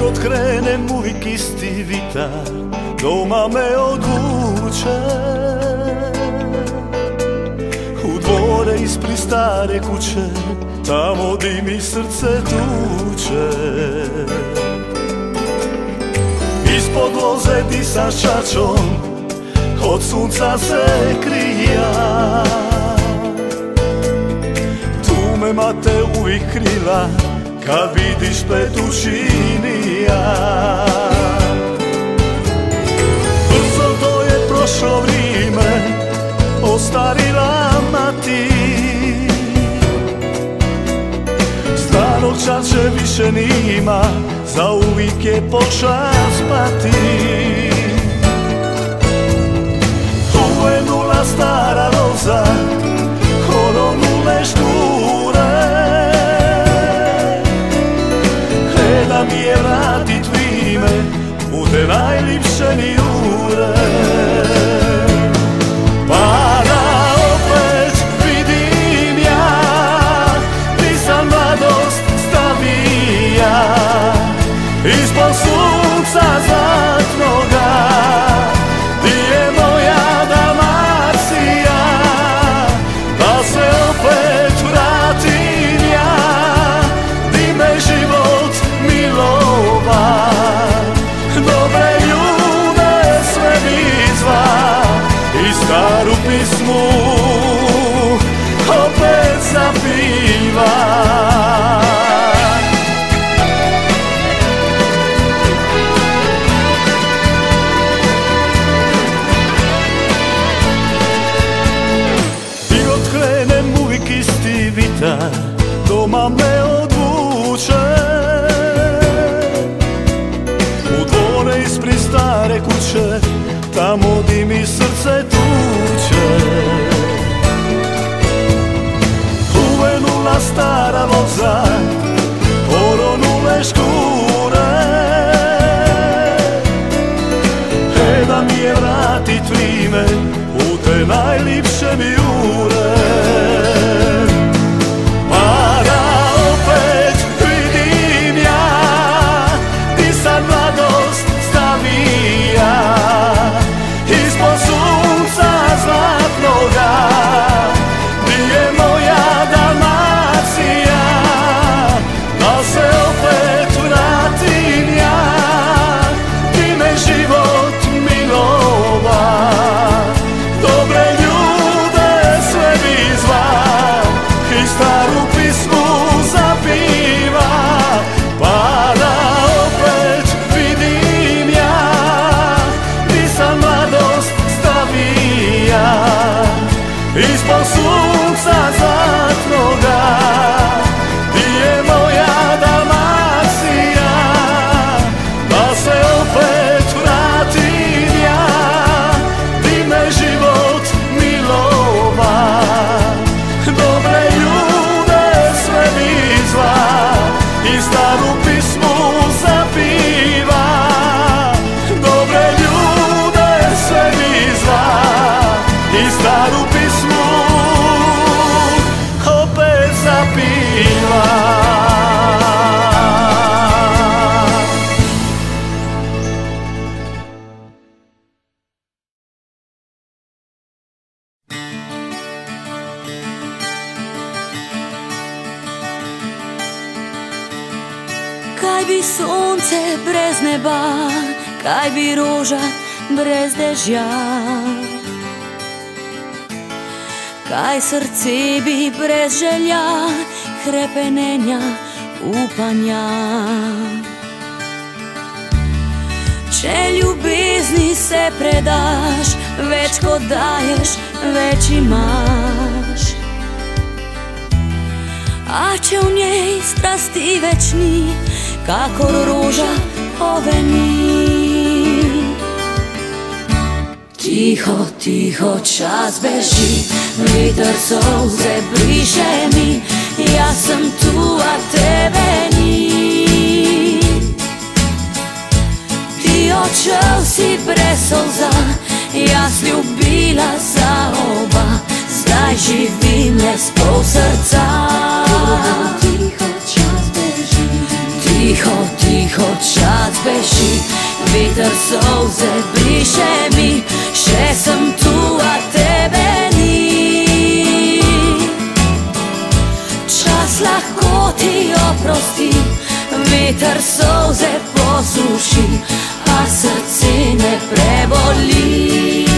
god krenem uvijek isti vitar Doma me odvuče. U dvore ispri stare kuće Tamo di mi srce tuče. Ispod loze di sa šačom Od sunca se krija. Tu me mate uvijek krila Kad vidiš petušinija Brzo to je prošlo vrijeme Ostarila mati. Starog čače više nima Za uvijek je pošla spati. Uvenula stara roza najlipsze nic sonce brez neba, kaj bi roža brez dežja. Kaj srce bi brez želja, hrepenenja, upanja. Če ljubezni se predaš, več kot daješ, več imaš. A če v njej strasti več ni, kakor roža oveni. Tiho, tiho čas beži, veter solze briše mi, jaz sem tu, a tebe ni. Ti odšel si brez solza, jaz ljubila za oba, zdaj živim le s pol srca. Veter solze briše mi Še sem tu, a tebe ni. Čas lahko ti oprosti Veter solze posuši A srce ne preboli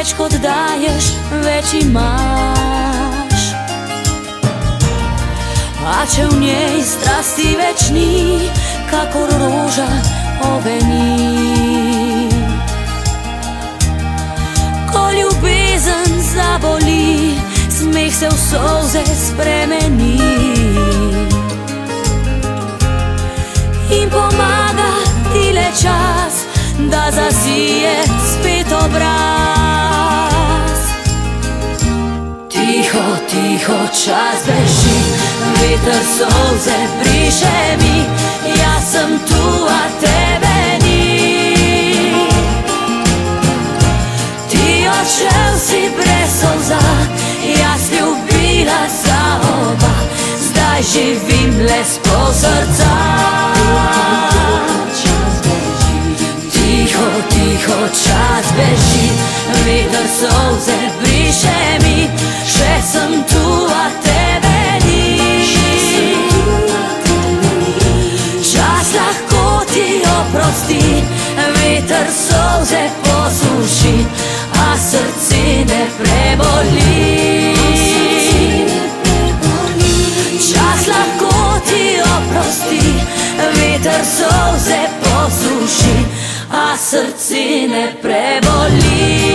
več kot daješ, več imaš. A če v njej strasti več ni, kakor roža oveni. Ko ljubezen zaboli, smeh se v solze spremeni. In pomaga ti le čas, da zasije Tiho, čas beži, veter solze briše mi, jaz sem tu, a tebe ni. Ti odšel si brez solza, jaz ljubila za oba, zdaj živim le s pol srca. Tiho, tiho, čas beži, veter solze briše srce ne preboli.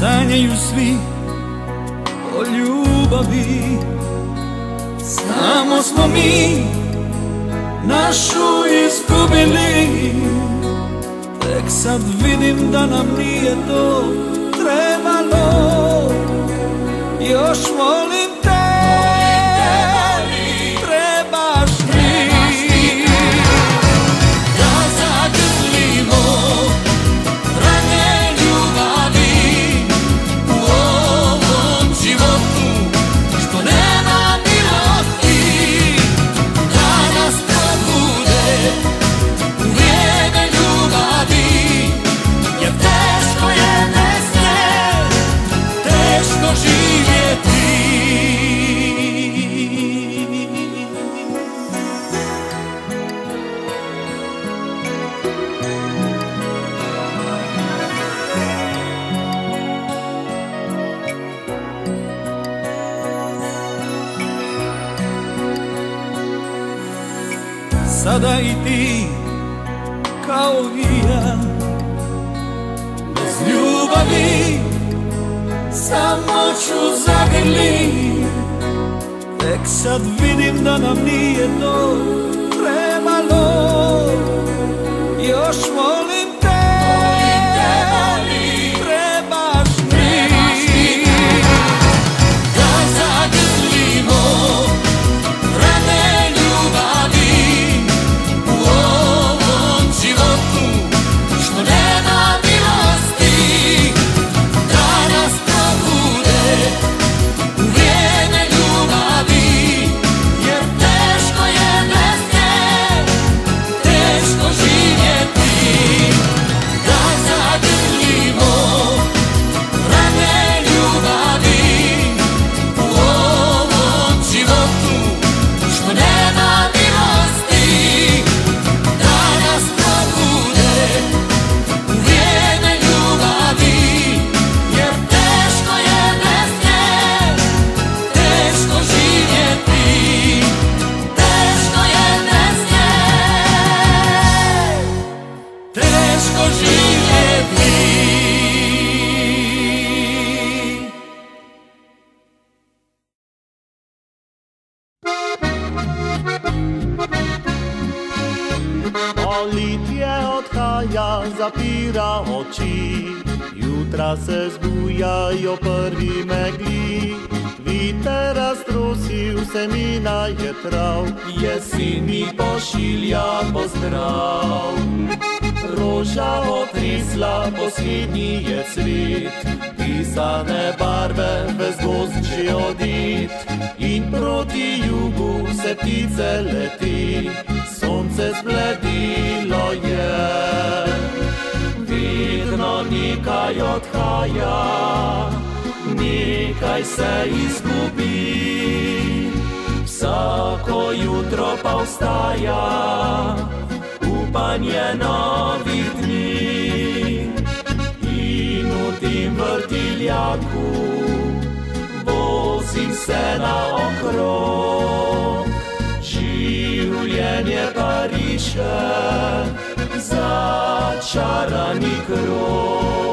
Sanjaju svi o ljubavi. Samo smo mi našu izgubili. Tek sad vidim da nam nije to trebalo. Još volim kao i ja. Bez ljubavi samo ću zagrli. Tek sad vidim da nam nije to trebalo još volim jutra se zbujajo prvi megli. Viter raztrusil se mi na jetrav, jesi mi pošilja pozdrav. Roža otrisla, poslednji je cvet, pisane barve v zgozd že odit. In proti jugu se ptice leti, sonce zbledilo je. Vidno nekaj odhaja, nekaj se izgubi. Vsako jutro pa vstaja, upanje novih dni. In v tem vrtiljaku vozim se na okrog. Življenje pa riše začarani krog.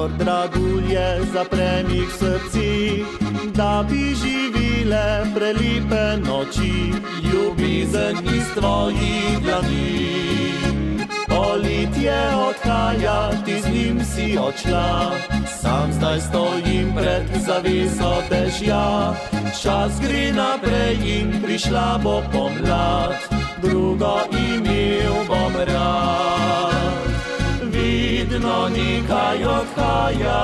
Kakor dragulje zapremih srci, da bi živile prelipe noči, ljubezen iz tvojih dlani. Politje odhaja, ti z njim si odšla, sam zdaj stojim pred zaveso dežja. Čas gre naprej in prišla bo pomlad, drugo imel bom rad. Vidno nekaj odhaja,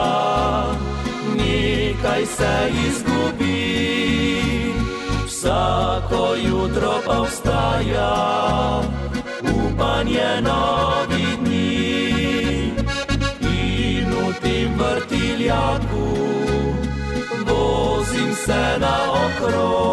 nekaj se izgubi, vsako jutro pa vstaja, upanje novih dni. In v tem vrtiljaku vozim se na okrog.